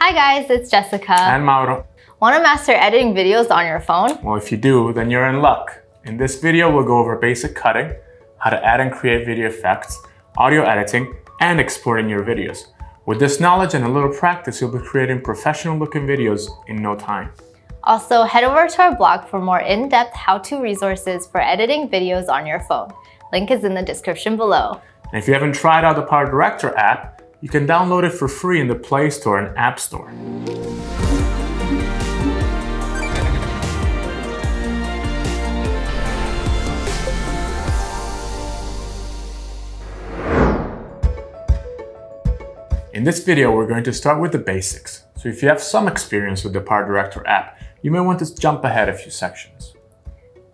Hi guys, it's Jessica. And Mauro. Want to master editing videos on your phone? Well, if you do, then you're in luck. In this video, we'll go over basic cutting, how to add and create video effects, audio editing, and exporting your videos. With this knowledge and a little practice, you'll be creating professional looking videos in no time. Also, head over to our blog for more in-depth how-to resources for editing videos on your phone. Link is in the description below. And if you haven't tried out the PowerDirector app, you can download it for free in the Play Store and App Store. In this video, we're going to start with the basics. So if you have some experience with the PowerDirector app, you may want to jump ahead a few sections.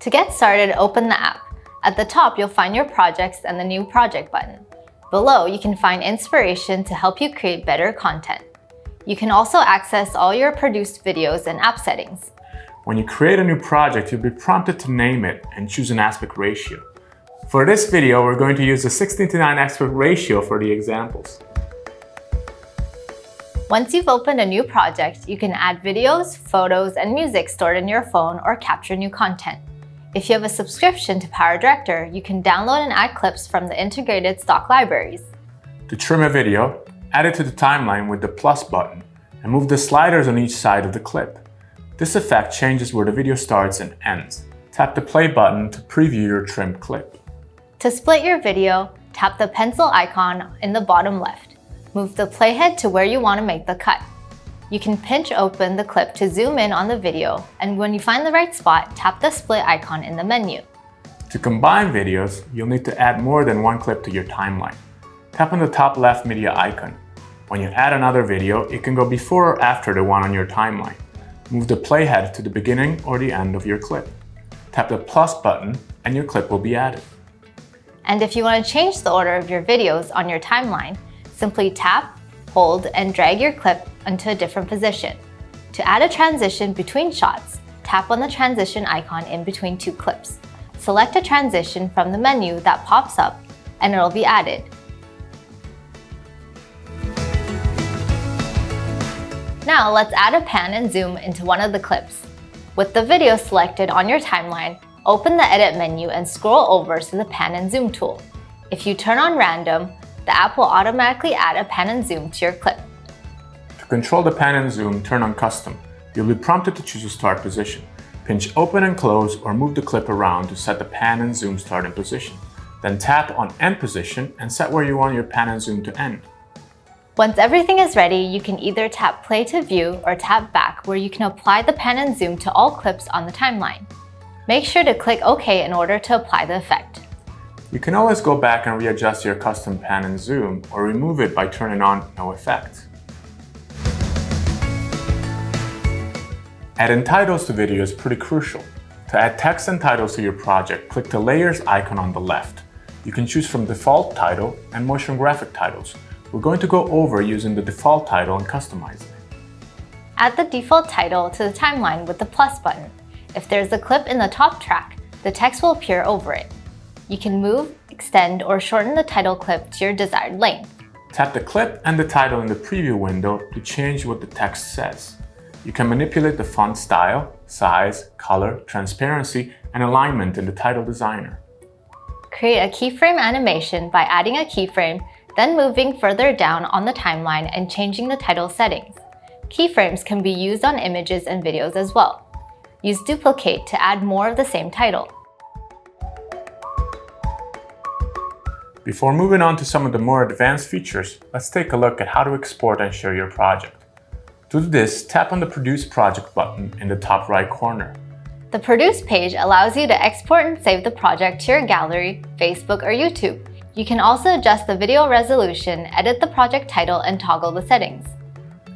To get started, open the app. At the top, you'll find your projects and the new project button. Below, you can find inspiration to help you create better content. You can also access all your produced videos and app settings. When you create a new project, you'll be prompted to name it and choose an aspect ratio. For this video, we're going to use a 16 to 9 aspect ratio for the examples. Once you've opened a new project, you can add videos, photos, and music stored in your phone or capture new content. If you have a subscription to PowerDirector, you can download and add clips from the integrated stock libraries. To trim a video, add it to the timeline with the plus button and move the sliders on each side of the clip. This effect changes where the video starts and ends. Tap the play button to preview your trimmed clip. To split your video, tap the pencil icon in the bottom left. Move the playhead to where you want to make the cut. You can pinch open the clip to zoom in on the video, and when you find the right spot, tap the split icon in the menu. To combine videos, you'll need to add more than one clip to your timeline. Tap on the top left media icon. When you add another video, it can go before or after the one on your timeline. Move the playhead to the beginning or the end of your clip. Tap the plus button and your clip will be added. And if you want to change the order of your videos on your timeline, Simply tap, hold, and drag your clip into a different position. To add a transition between shots, tap on the transition icon in between two clips. Select a transition from the menu that pops up and it'll be added. Now let's add a pan and zoom into one of the clips. With the video selected on your timeline, open the edit menu and scroll over to the pan and zoom tool. If you turn on random, the app will automatically add a pan and zoom to your clip. To control the pan and zoom, turn on custom. You'll be prompted to choose a start position. Pinch open and close or move the clip around to set the pan and zoom starting position. Then tap on end position and set where you want your pan and zoom to end. Once everything is ready, you can either tap play to view or tap back where you can apply the pan and zoom to all clips on the timeline. Make sure to click OK in order to apply the effect. You can always go back and readjust your custom pan and zoom or remove it by turning on no effect. Adding titles to video is pretty crucial. To add text and titles to your project, click the layers icon on the left. You can choose from default title and motion graphic titles. We're going to go over using the default title and customize it. Add the default title to the timeline with the plus button. If there's a clip in the top track, the text will appear over it. You can move, extend, or shorten the title clip to your desired length. Tap the clip and the title in the preview window to change what the text says. You can manipulate the font style, size, color, transparency, and alignment in the title designer. Create a keyframe animation by adding a keyframe, then moving further down on the timeline and changing the title settings. Keyframes can be used on images and videos as well. Use duplicate to add more of the same title. Before moving on to some of the more advanced features, let's take a look at how to export and share your project. To do this, tap on the Produce Project button in the top right corner. The Produce page allows you to export and save the project to your gallery, Facebook, or YouTube. You can also adjust the video resolution, edit the project title, and toggle the settings.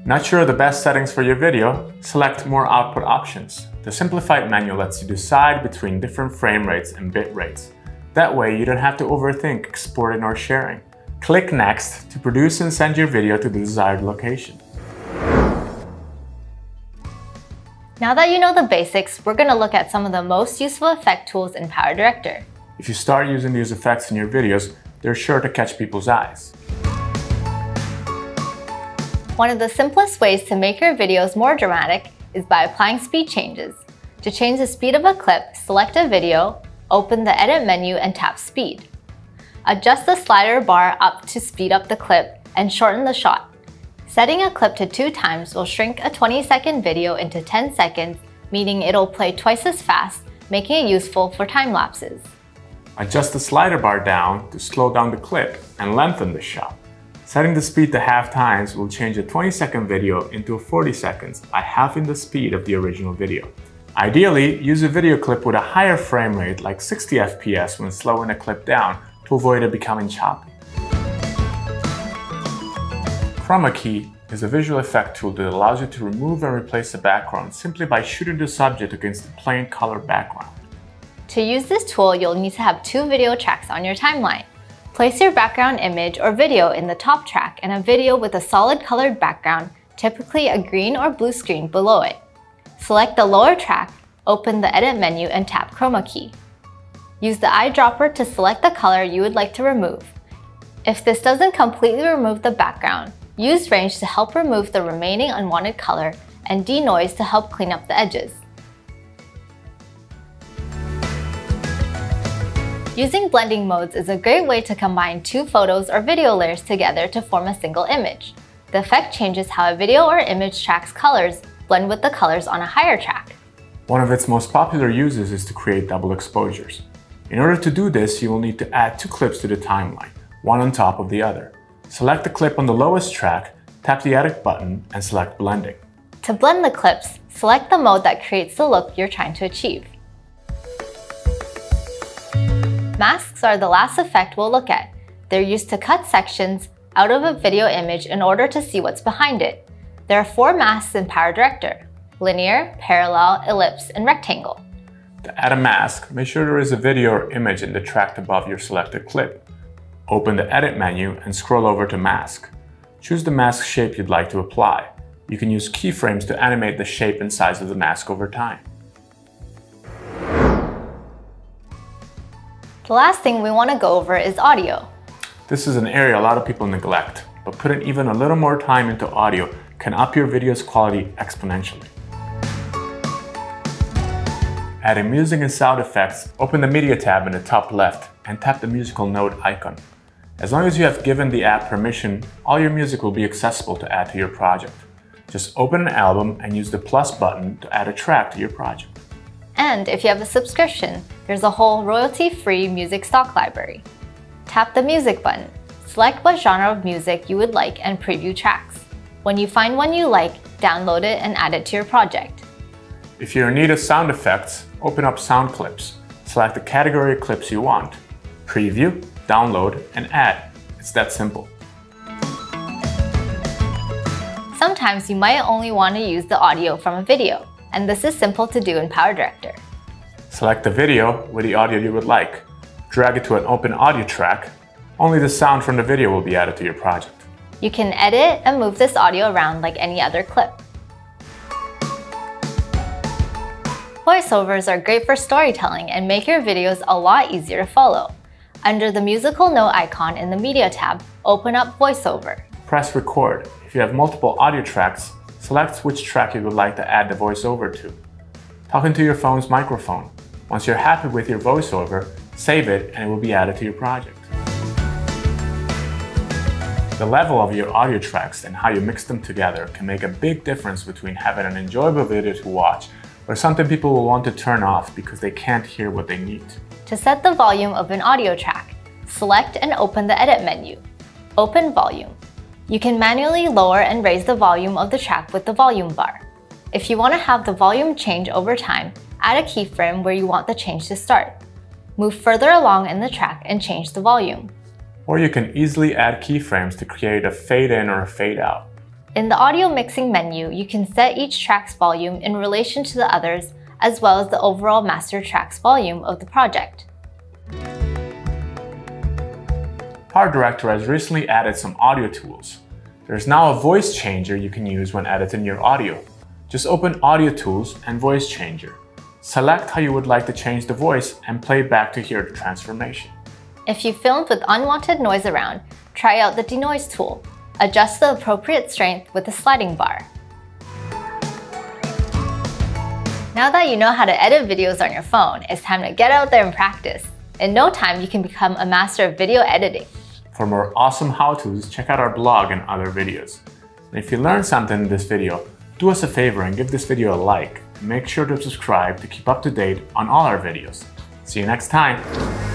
Not sure of the best settings for your video? Select More Output Options. The simplified menu lets you decide between different frame rates and bit rates. That way, you don't have to overthink exporting or sharing. Click Next to produce and send your video to the desired location. Now that you know the basics, we're going to look at some of the most useful effect tools in PowerDirector. If you start using these effects in your videos, they're sure to catch people's eyes. One of the simplest ways to make your videos more dramatic is by applying speed changes. To change the speed of a clip, select a video, open the edit menu and tap speed. Adjust the slider bar up to speed up the clip and shorten the shot. Setting a clip to two times will shrink a 20 second video into 10 seconds, meaning it'll play twice as fast, making it useful for time lapses. Adjust the slider bar down to slow down the clip and lengthen the shot. Setting the speed to half times will change a 20 second video into a 40 seconds by halving the speed of the original video. Ideally, use a video clip with a higher frame rate like 60 FPS when slowing a clip down to avoid it becoming choppy. Chroma key is a visual effect tool that allows you to remove and replace the background simply by shooting the subject against a plain color background. To use this tool, you'll need to have two video tracks on your timeline. Place your background image or video in the top track and a video with a solid colored background, typically a green or blue screen below it. Select the lower track, open the edit menu and tap chroma key. Use the eyedropper to select the color you would like to remove. If this doesn't completely remove the background, use range to help remove the remaining unwanted color and denoise to help clean up the edges. Using blending modes is a great way to combine two photos or video layers together to form a single image. The effect changes how a video or image track's colors blend with the colors on a higher track. One of its most popular uses is to create double exposures. In order to do this, you will need to add two clips to the timeline, one on top of the other. Select the clip on the lowest track, tap the Edit button, and select Blending. To blend the clips, select the mode that creates the look you're trying to achieve. Masks are the last effect we'll look at. They're used to cut sections out of a video image in order to see what's behind it. There are four masks in PowerDirector, linear, parallel, ellipse, and rectangle. To add a mask, make sure there is a video or image in the track above your selected clip. Open the Edit menu and scroll over to Mask. Choose the mask shape you'd like to apply. You can use keyframes to animate the shape and size of the mask over time. The last thing we want to go over is audio. This is an area a lot of people neglect, but putting even a little more time into audio can up your video's quality exponentially. Adding music and sound effects, open the Media tab in the top left and tap the musical note icon. As long as you have given the app permission, all your music will be accessible to add to your project. Just open an album and use the plus button to add a track to your project. And if you have a subscription, there's a whole royalty-free music stock library. Tap the Music button. Select what genre of music you would like and preview tracks. When you find one you like, download it and add it to your project. If you're in need of sound effects, open up Sound Clips. Select the category of clips you want. Preview, download, and add. It's that simple. Sometimes you might only want to use the audio from a video and this is simple to do in PowerDirector. Select the video with the audio you would like. Drag it to an open audio track. Only the sound from the video will be added to your project. You can edit and move this audio around like any other clip. Voiceovers are great for storytelling and make your videos a lot easier to follow. Under the musical note icon in the Media tab, open up VoiceOver. Press Record. If you have multiple audio tracks, Select which track you would like to add the voiceover to. Talk into your phone's microphone. Once you're happy with your voiceover, save it and it will be added to your project. The level of your audio tracks and how you mix them together can make a big difference between having an enjoyable video to watch or something people will want to turn off because they can't hear what they need. To set the volume of an audio track, select and open the Edit menu. Open Volume. You can manually lower and raise the volume of the track with the volume bar. If you want to have the volume change over time, add a keyframe where you want the change to start. Move further along in the track and change the volume. Or you can easily add keyframes to create a fade in or a fade out. In the audio mixing menu, you can set each track's volume in relation to the others, as well as the overall master track's volume of the project. PowerDirector has recently added some audio tools. There's now a voice changer you can use when editing your audio. Just open Audio Tools and Voice Changer. Select how you would like to change the voice and play back to hear the transformation. If you filmed with unwanted noise around, try out the Denoise tool. Adjust the appropriate strength with the sliding bar. Now that you know how to edit videos on your phone, it's time to get out there and practice. In no time, you can become a master of video editing. For more awesome how-tos, check out our blog and other videos. And if you learned something in this video, do us a favor and give this video a like. Make sure to subscribe to keep up to date on all our videos. See you next time!